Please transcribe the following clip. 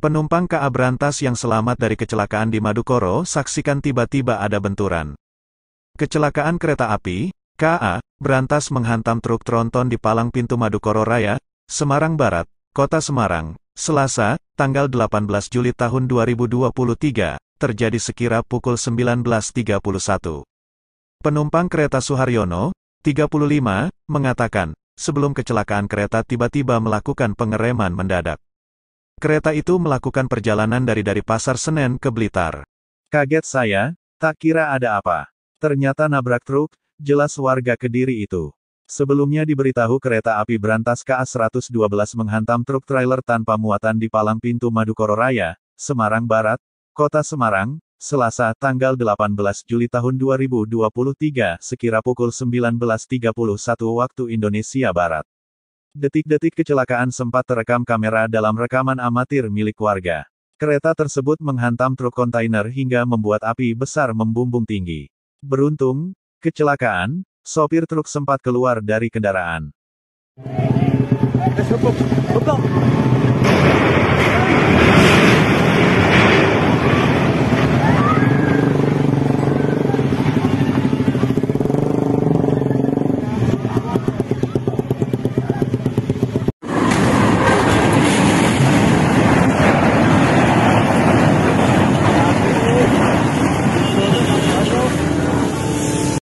Penumpang KA Berantas yang selamat dari kecelakaan di Madukoro saksikan tiba-tiba ada benturan. Kecelakaan kereta api, KA, Berantas menghantam truk tronton di palang pintu Madukoro Raya, Semarang Barat, Kota Semarang, Selasa, tanggal 18 Juli tahun 2023, terjadi sekira pukul 19.31. Penumpang kereta Suharyono, 35, mengatakan, sebelum kecelakaan kereta tiba-tiba melakukan pengereman mendadak. Kereta itu melakukan perjalanan dari dari Pasar Senen ke Blitar. Kaget saya, tak kira ada apa. Ternyata nabrak truk, jelas warga Kediri itu. Sebelumnya diberitahu kereta api berantas KA-112 menghantam truk trailer tanpa muatan di palang pintu Madukoro Raya, Semarang Barat, Kota Semarang, Selasa, tanggal 18 Juli tahun 2023, sekira pukul 19.31 waktu Indonesia Barat. Detik-detik kecelakaan sempat terekam kamera dalam rekaman amatir milik warga. Kereta tersebut menghantam truk kontainer hingga membuat api besar membumbung tinggi. Beruntung, kecelakaan, sopir truk sempat keluar dari kendaraan.